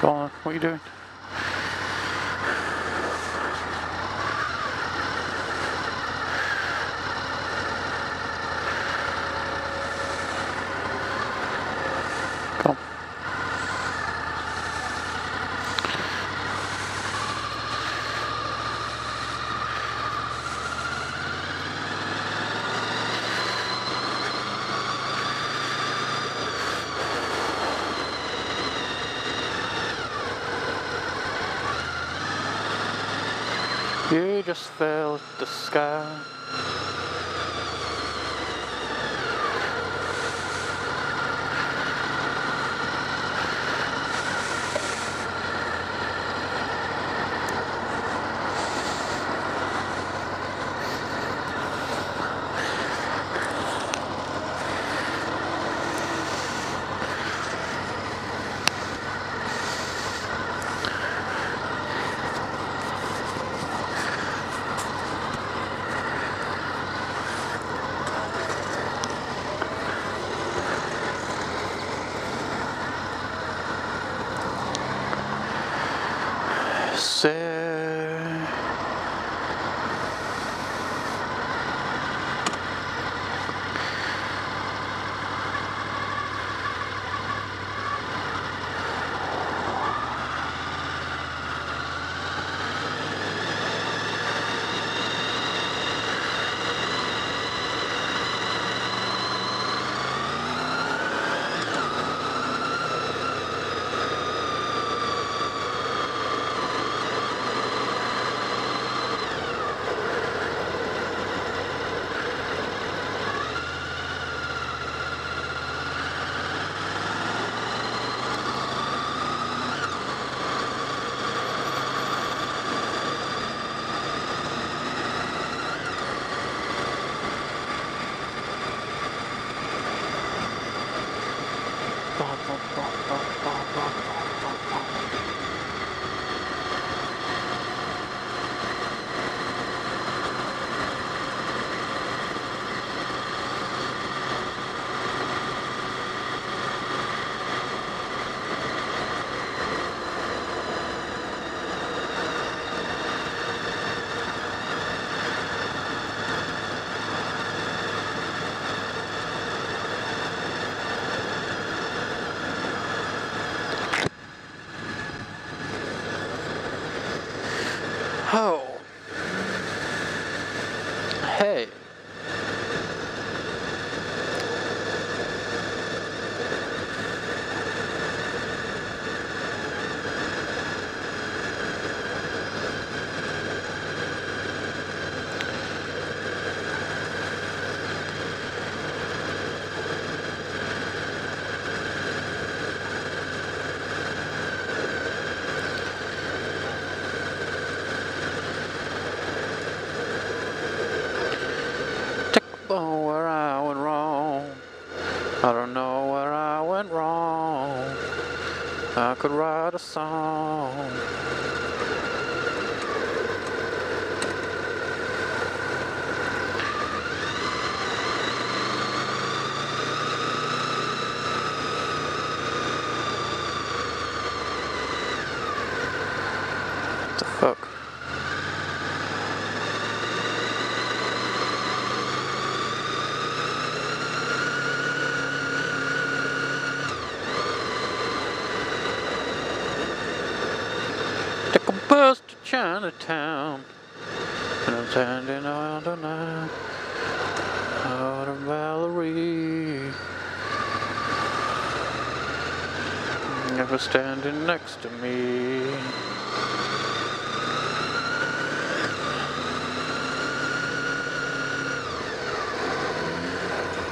Go on, what are you doing? You just fell the sky. On where I went wrong. I don't know where I went wrong. I could write a song. Chinatown. And I'm standing on the night. Out of Valerie. Never standing next to me.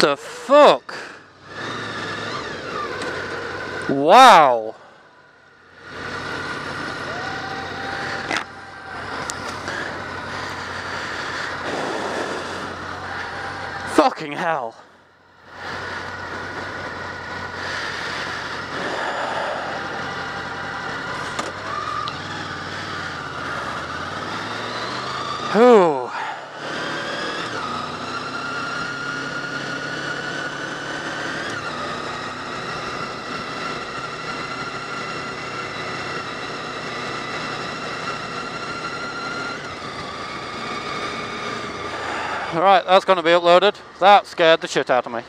The fuck? Wow. Fucking hell. Right, that's going to be uploaded. That scared the shit out of me.